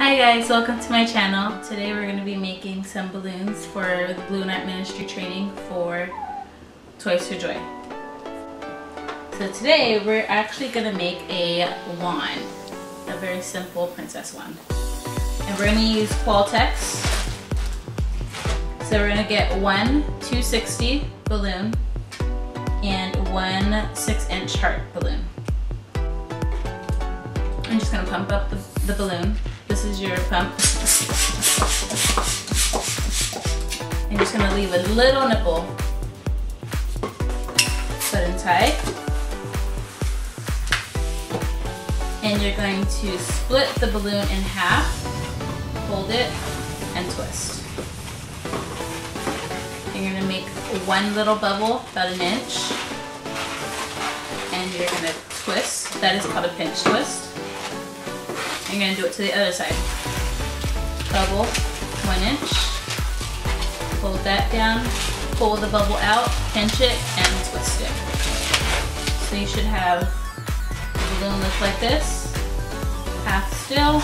Hi guys, welcome to my channel. Today we're going to be making some balloons for the Balloon Art Ministry training for Toys for Joy. So today we're actually going to make a wand, a very simple princess wand. And we're going to use Qualatex. So we're going to get one 260 balloon and one 6 inch heart balloon. I'm just going to pump up the, the balloon this is your pump. I'm just gonna leave a little nipple put in tight. And you're going to split the balloon in half, hold it, and twist. You're gonna make one little bubble, about an inch, and you're gonna twist. That is called a pinch twist. I'm gonna do it to the other side. Bubble, one inch. Hold that down, pull the bubble out, pinch it, and twist it. So you should have the balloon look like this, half still,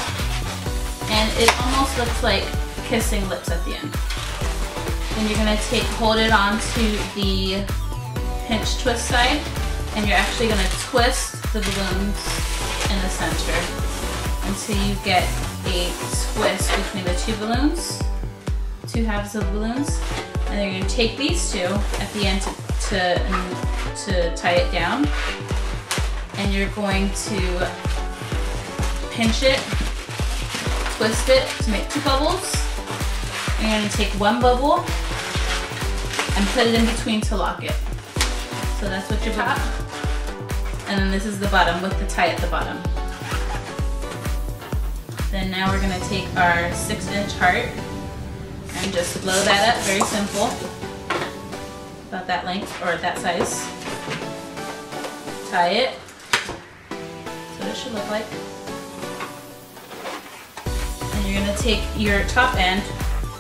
and it almost looks like kissing lips at the end. Then you're gonna take, hold it onto the pinch twist side, and you're actually gonna twist the balloons in the center until you get a twist between the two balloons, two halves of balloons. And then you're gonna take these two at the end to, to, to tie it down. And you're going to pinch it, twist it to make two bubbles. And you're gonna take one bubble and put it in between to lock it. So that's what your top. And then this is the bottom with the tie at the bottom. Then now we're gonna take our six inch heart and just blow that up, very simple. About that length, or that size. Tie it. So it should look like. And you're gonna take your top end,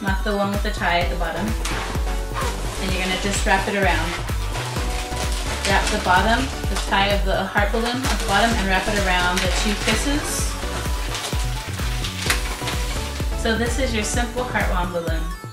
not the one with the tie at the bottom, and you're gonna just wrap it around. Wrap the bottom, the tie of the heart balloon at the bottom, and wrap it around the two kisses so this is your simple heart wand balloon.